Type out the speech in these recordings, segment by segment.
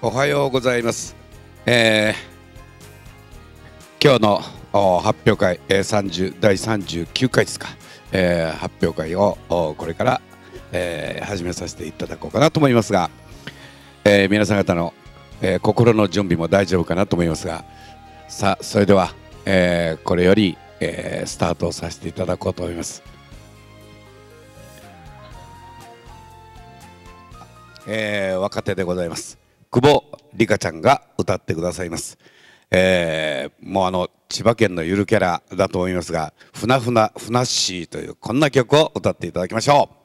おはようございます。えー、今日の発表会、えー、30第39回ですか、えー、発表会をこれから、えー、始めさせていただこうかなと思いますが、えー、皆さん方の、えー、心の準備も大丈夫かなと思いますがさあそれでは、えー、これより、えー、スタートさせていただこうと思います。えー、若手でございます久保里香ちゃんが歌ってくださいます、えー、もうあの千葉県のゆるキャラだと思いますが「ふなふなふなっしー」というこんな曲を歌っていただきましょう。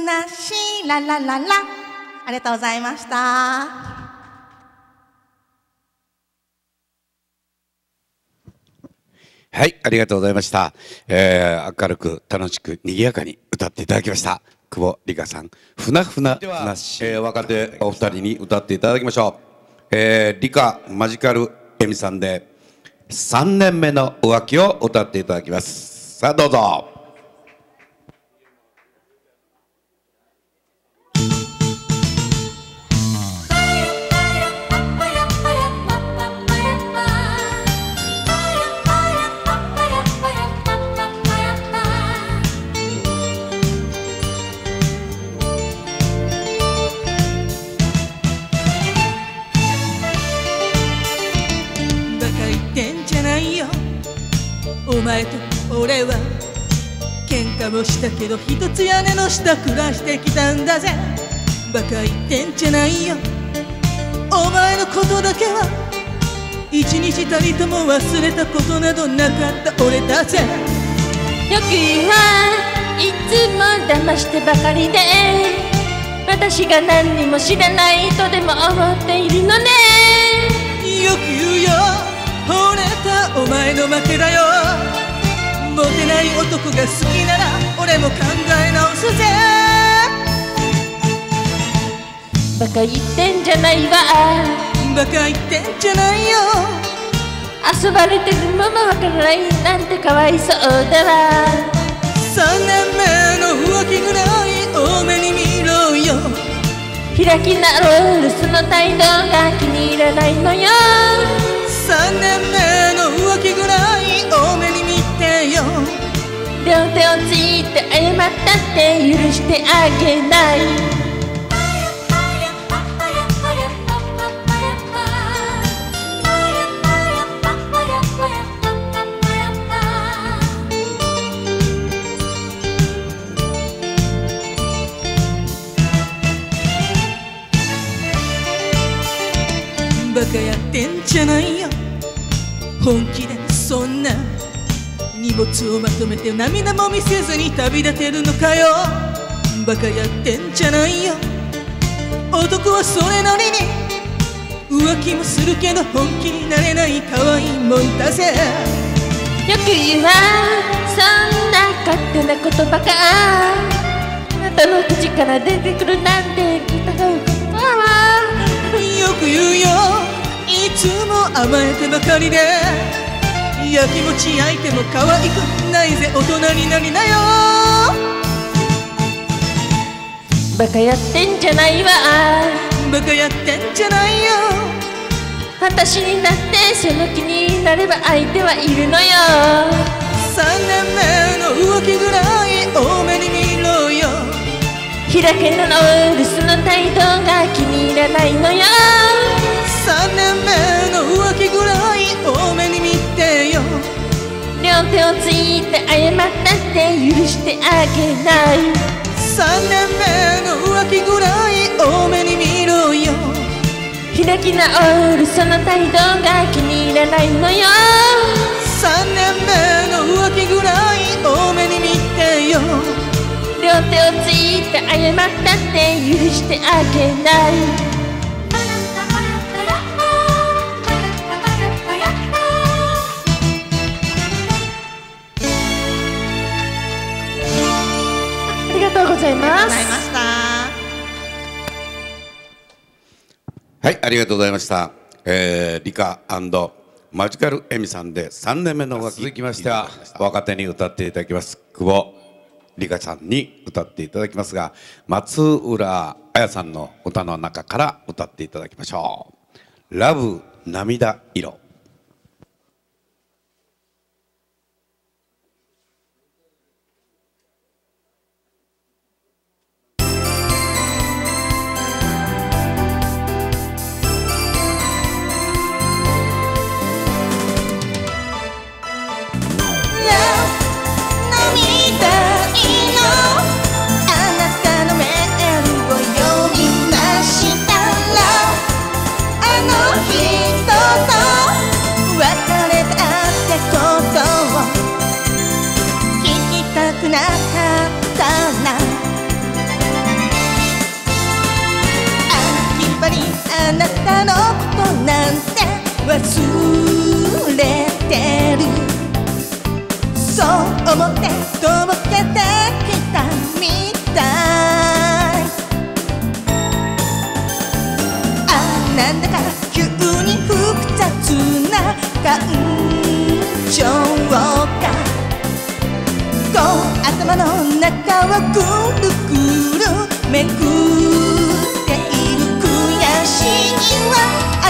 ララララありがとうございましたはい、ありがとうございました。えー、明るく楽しく賑やかに歌っていただきました。久保理香さん、ふなふなふなし、えー、若手お二人に歌っていただきましょう。えー、理香マジカルエミさんで、3年目の浮気を歌っていただきます。さあ、どうぞ。前と俺は喧嘩もしたけど一つ屋根の下暮らしてきたんだぜ。バカ言ってんじゃないよ。お前のことだけは一日たりとも忘れたことなどなかった俺だぜ。よく言うわいつも騙してばかりで私が何にも知らないとでも思っているのね。よく言うよお前の負けだよ。モテない男が好きなら俺も考え直すぜ。バカ言ってんじゃないわ。バカ言ってんじゃないよ。遊ばれてるままわからないなんてかわいそうだわ。3年目の浮気ぐらい多めに見ろよ。開き直るその態度が気に入らないのよ。3年目両手をついて謝ったって許してあげない。バカやってんじゃないよ。本気でそんな。荷物をまとめて涙も見せずに旅立てるのかよ。バカやってんじゃないよ。男はそれなりに浮気もするけど本気になれない可愛いもんだぜ。よく言うわそんな勝手な言葉があなたの口から出てくるなんて疑うことは。よく言うよ。いつも甘えてばかりでやきもち焼いても可愛くないぜ大人になりなよ。バカやってんじゃないわ。バカやってんじゃないよ。私になってその気になれば相手はいるのよ。3年目の浮気ぐらい多めに見ろよ。開けのるその態度が気に入らないのよ。3年目の浮気ついて謝ったって許してあげない。3年目の浮気ぐらい多めに見ろよ。開き直るその態度が気に入らないのよ。3年目の浮気ぐらい多めに見てよ。両手をついて謝ったって許してあげないいますございましたはい、ありがとうございました。えー、リカマジカルエミさんで3年目の浮気続きましては若手に歌っていただきます久保リカさんに歌っていただきますが松浦彩さんの歌の中から歌っていただきましょう。ラブ涙色はぐるぐるめくっている悔しいわ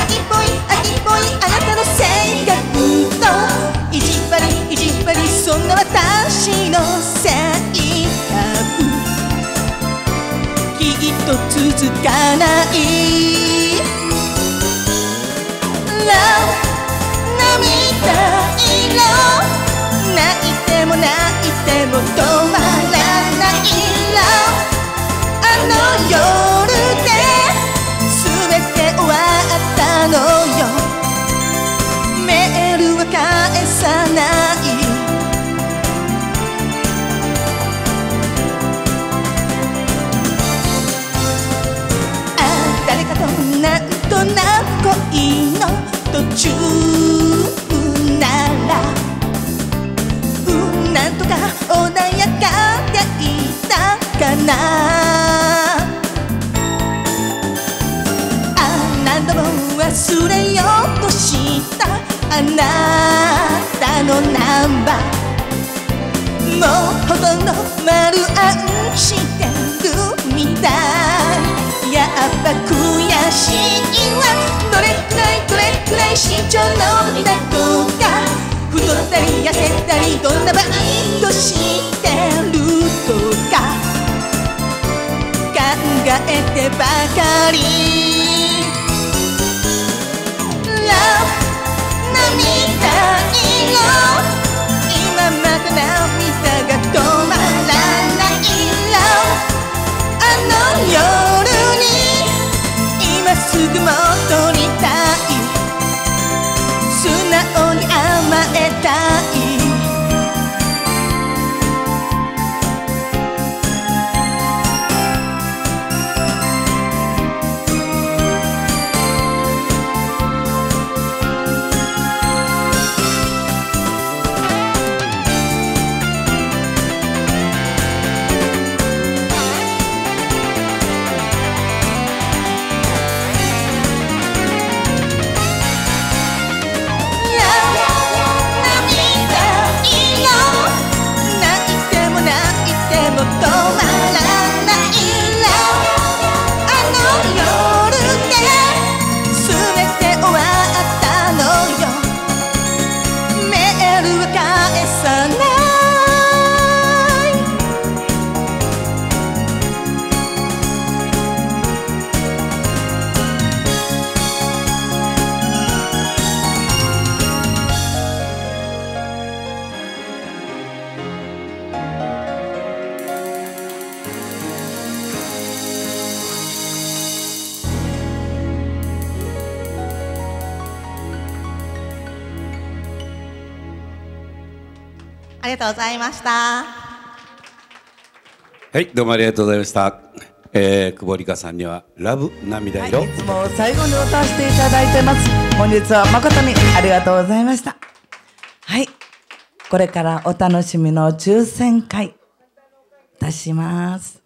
秋っぽい秋っぽいあなたの性格と意地張り意地張りそんな私の性格きっと続かない涙色泣いても泣いても止まらない中なら。うんなんとか穏やかでいたかな。忘れようとしたあなたのナンバーもうほとんど丸暗してるみたいやっぱ悔しいわどれくらいどれくらい身長伸びたとか太ったり痩せたりどんなバイトしてるとか。考えてばかり。涙りがとうございました。はい、どうもありがとうございました。えー、久保理香さんにはラブ涙色、いつも最後に歌わせていただいてます。本日は誠にありがとうございました。はい。これからお楽しみの抽選会いたします。